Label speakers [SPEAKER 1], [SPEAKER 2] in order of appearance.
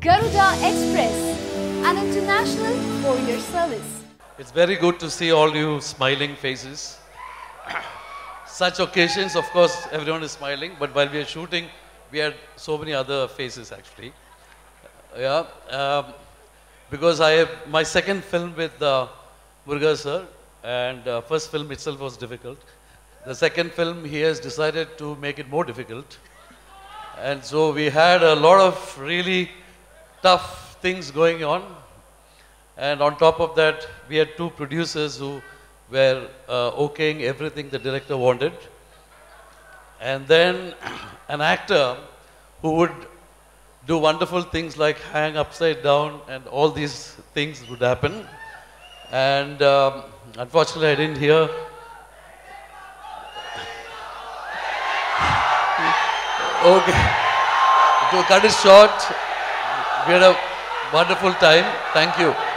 [SPEAKER 1] Garuda Express, an international courier service.
[SPEAKER 2] It's very good to see all you smiling faces. Such occasions, of course, everyone is smiling, but while we are shooting, we had so many other faces actually. Yeah, um, because I have my second film with uh, Muruga sir, and uh, first film itself was difficult. The second film, he has decided to make it more difficult. And so we had a lot of really tough things going on. And on top of that, we had two producers who were uh, okaying everything the director wanted. And then an actor who would do wonderful things like hang upside down and all these things would happen. And um, unfortunately, I didn't hear. Okay. To cut it short, we had a wonderful time. Thank you.